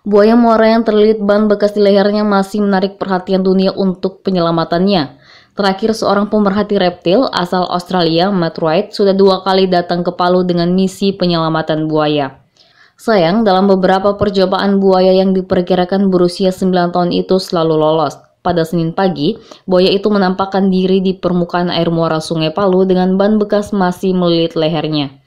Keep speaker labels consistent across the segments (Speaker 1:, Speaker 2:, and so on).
Speaker 1: Buaya muara yang terlilit ban bekas di lehernya masih menarik perhatian dunia untuk penyelamatannya. Terakhir, seorang pemerhati reptil asal Australia, Matt Wright, sudah dua kali datang ke Palu dengan misi penyelamatan buaya. Sayang, dalam beberapa percobaan buaya yang diperkirakan berusia 9 tahun itu selalu lolos. Pada Senin pagi, buaya itu menampakkan diri di permukaan air muara Sungai Palu dengan ban bekas masih melilit lehernya.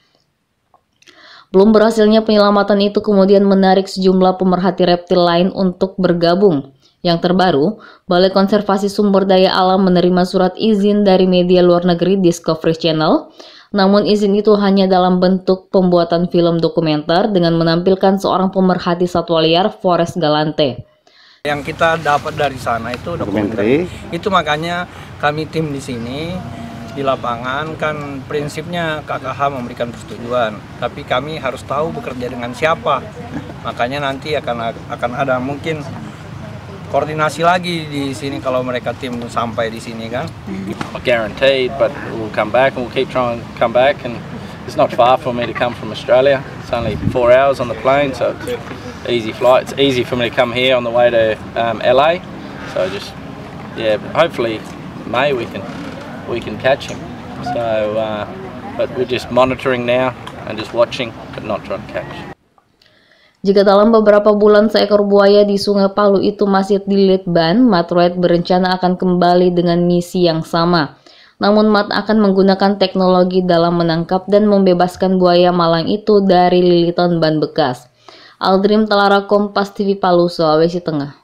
Speaker 1: Belum berhasilnya penyelamatan itu kemudian menarik sejumlah pemerhati reptil lain untuk bergabung. Yang terbaru, Balai Konservasi Sumber Daya Alam menerima surat izin dari media luar negeri Discovery Channel. Namun izin itu hanya dalam bentuk pembuatan film dokumenter dengan menampilkan seorang pemerhati satwa liar Forest Galante.
Speaker 2: Yang kita dapat dari sana itu dokumenter. Itu makanya kami tim di sini di lapangan kan prinsipnya KKH memberikan persetujuan, tapi kami harus tahu bekerja dengan siapa. Makanya nanti akan akan ada mungkin koordinasi lagi di sini kalau mereka tim sampai di sini kan.
Speaker 3: Guaranteed, but we'll come back and we'll keep trying to come back and it's not far for me to come from Australia. It's only four hours on the plane, so it's easy flight. It's easy for me to come here on the way to um, LA. So just yeah, hopefully May we can we can catch him. So, uh, but we're just monitoring now and just watching, but not trying to catch.
Speaker 1: Jika dalam beberapa bulan seekor buaya di Sungai Palu itu masih dililit ban, Matt Wright berencana akan kembali dengan misi yang sama. Namun Matt akan menggunakan teknologi dalam menangkap dan membebaskan buaya malang itu dari lilitan ban bekas. Aldrim Telara Kompas TV Palu, Sulawesi Tengah.